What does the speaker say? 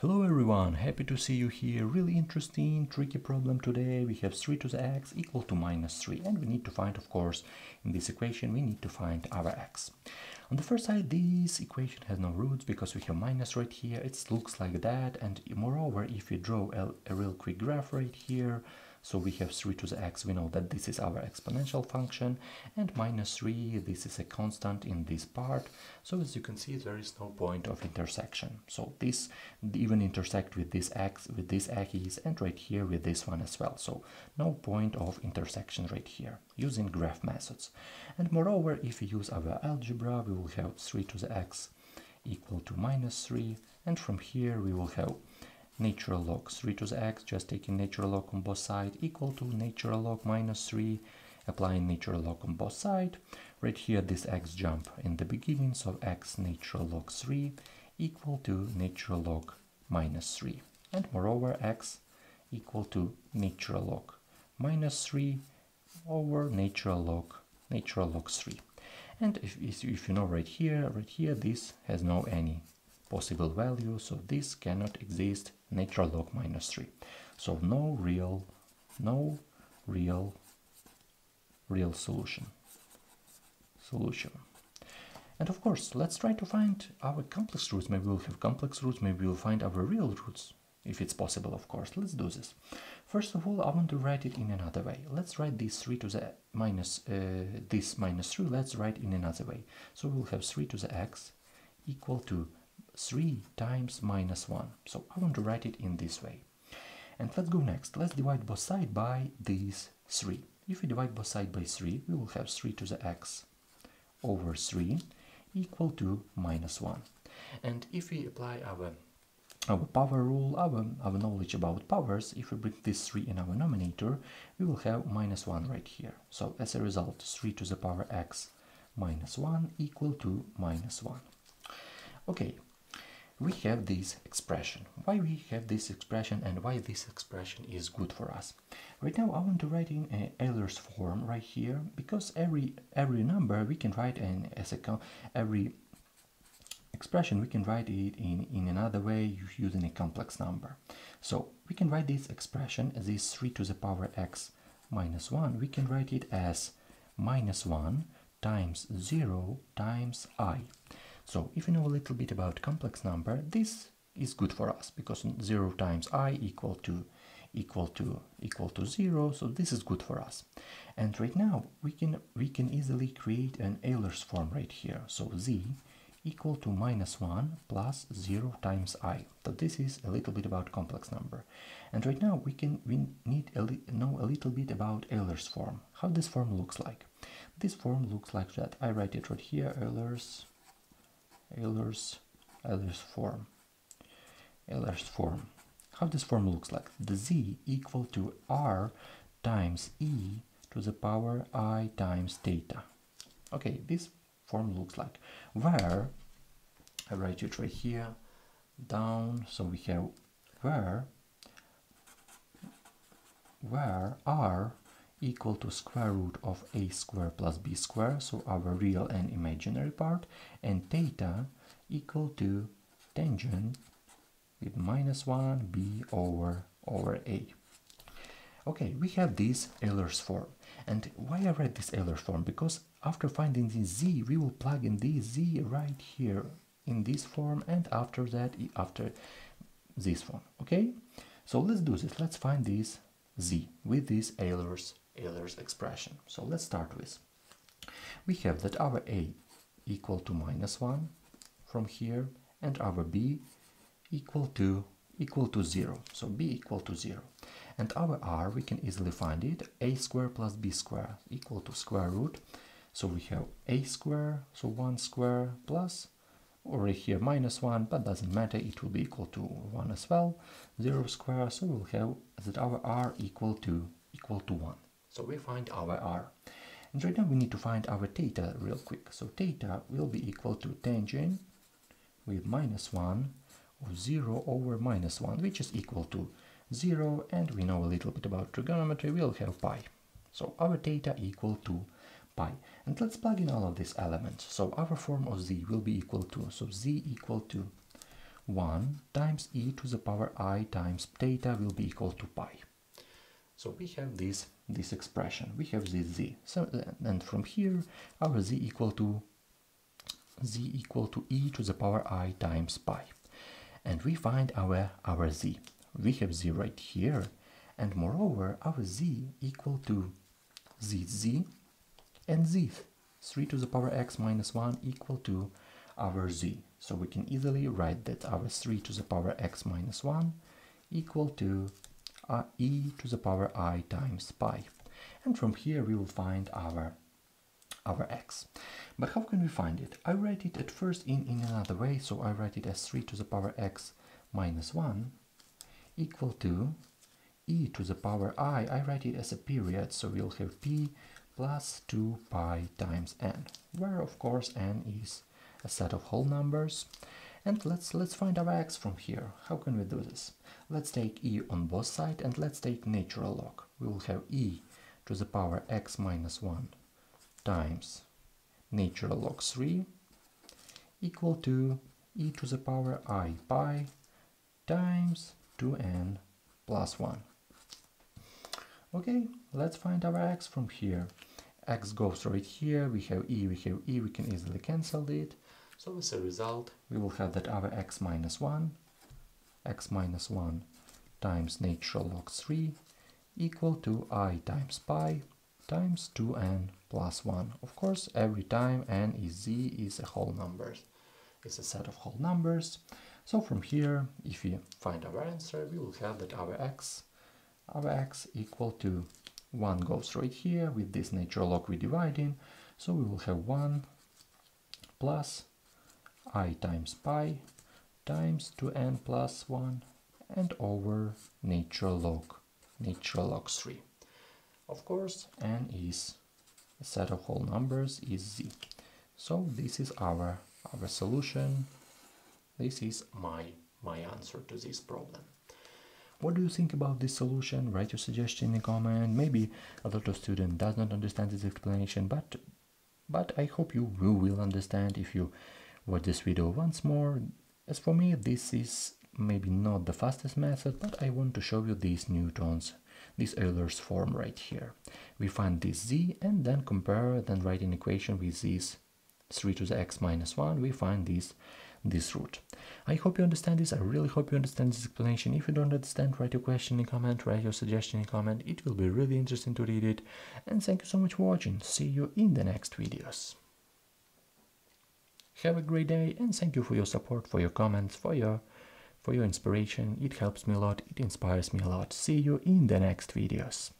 Hello everyone, happy to see you here. Really interesting, tricky problem today. We have 3 to the x equal to minus 3 and we need to find, of course, in this equation we need to find our x. On the first side, this equation has no roots because we have minus right here. It looks like that and moreover, if we draw a, a real quick graph right here, so we have 3 to the x, we know that this is our exponential function, and minus 3, this is a constant in this part. So as you can see, there is no point of intersection. So this even intersect with this x, with this axis, and right here with this one as well. So no point of intersection right here, using graph methods. And moreover, if we use our algebra, we will have 3 to the x equal to minus 3, and from here we will have natural log 3 to the x, just taking natural log on both sides, equal to natural log minus 3, applying natural log on both sides. Right here, this x jump in the beginning, so x natural log 3 equal to natural log minus 3. And moreover, x equal to natural log minus 3 over natural log natural log 3. And if, if you know right here, right here, this has no any possible value, so this cannot exist natural log minus 3. So no real, no real, real solution. Solution. And of course, let's try to find our complex roots. Maybe we'll have complex roots, maybe we'll find our real roots, if it's possible, of course. Let's do this. First of all, I want to write it in another way. Let's write this 3 to the minus, uh, this minus 3, let's write in another way. So we'll have 3 to the x equal to 3 times minus 1. So I want to write it in this way. And let's go next. Let's divide both sides by these 3. If we divide both sides by 3, we will have 3 to the x over 3 equal to minus 1. And if we apply our our power rule, our, our knowledge about powers, if we bring this 3 in our numerator, we will have minus 1 right here. So as a result, 3 to the power x minus 1 equal to minus 1. Okay, we have this expression. Why we have this expression and why this expression is good for us. Right now I want to write in a Euler's form right here because every every number we can write in as a every expression we can write it in, in another way using a complex number. So we can write this expression as this 3 to the power x minus 1. We can write it as minus 1 times 0 times i. So if you know a little bit about complex number, this is good for us because 0 times i equal to equal to equal to 0 so this is good for us. And right now we can we can easily create an Euler's form right here. So z equal to minus 1 plus 0 times i. So this is a little bit about complex number. And right now we can we need to know a little bit about Euler's form how this form looks like. This form looks like that. I write it right here Euler's Euler's Euler's form. Euler's form. How this form looks like? The z equal to r times e to the power i times theta. Okay, this form looks like where I write it right here down so we have where where r equal to square root of a square plus b square, so our real and imaginary part, and theta equal to tangent with minus 1 b over over a. Okay, we have this Euler's form. And why I write this Euler's form? Because after finding this z, we will plug in this z right here in this form and after that, after this form, okay? So let's do this. Let's find this z with this Euler's Euler's expression. So let's start with. We have that our a equal to minus 1 from here and our b equal to equal to 0. So b equal to 0. And our r, we can easily find it, a square plus b square equal to square root. So we have a square, so 1 square plus, or here minus 1, but doesn't matter, it will be equal to 1 as well, 0 square, so we'll have that our r equal to equal to 1. So we find our r. And right now we need to find our theta real quick. So theta will be equal to tangent with minus 1 of 0 over minus 1, which is equal to 0, and we know a little bit about trigonometry, we'll have pi. So our theta equal to pi. And let's plug in all of these elements. So our form of z will be equal to, so z equal to 1 times e to the power i times theta will be equal to pi. So we have this this expression. We have this z. So uh, and from here our z equal to z equal to e to the power i times pi. And we find our our z. We have z right here and moreover our z equal to zz and z 3 to the power x minus 1 equal to our z. So we can easily write that our 3 to the power x minus 1 equal to uh, e to the power i times pi. And from here we will find our our x. But how can we find it? I write it at first in, in another way, so I write it as 3 to the power x minus 1 equal to e to the power i. I write it as a period, so we'll have p plus 2 pi times n, where of course n is a set of whole numbers. And let's let's find our x from here. How can we do this? Let's take e on both sides and let's take natural log. We will have e to the power x minus 1 times natural log 3 equal to e to the power i pi times 2n plus 1. Okay, let's find our x from here. x goes right here, we have e, we have e, we can easily cancel it. So as a result, we will have that our x minus 1, x minus 1 times natural log 3 equal to i times pi times 2n plus 1. Of course, every time n is z is a whole number, it's a set of whole numbers. So from here, if we find our answer, we will have that our x of x equal to 1 goes right here with this natural log we dividing so we will have 1 plus i times pi times 2n plus 1 and over natural log natural log 3 of course n is a set of whole numbers is z. So this is our our solution. This is my my answer to this problem what do you think about this solution? Write your suggestion in a comment. Maybe a lot of students does not understand this explanation, but but I hope you will understand if you watch this video once more. As for me, this is maybe not the fastest method, but I want to show you these Newtons, this Euler's form right here. We find this z and then compare, then write an equation with this 3 to the x minus 1, we find this this root. I hope you understand this. I really hope you understand this explanation. If you don't understand, write your question in comment, write your suggestion in comment. It will be really interesting to read it. And thank you so much for watching. See you in the next videos. Have a great day and thank you for your support, for your comments, for your for your inspiration. It helps me a lot. It inspires me a lot. See you in the next videos.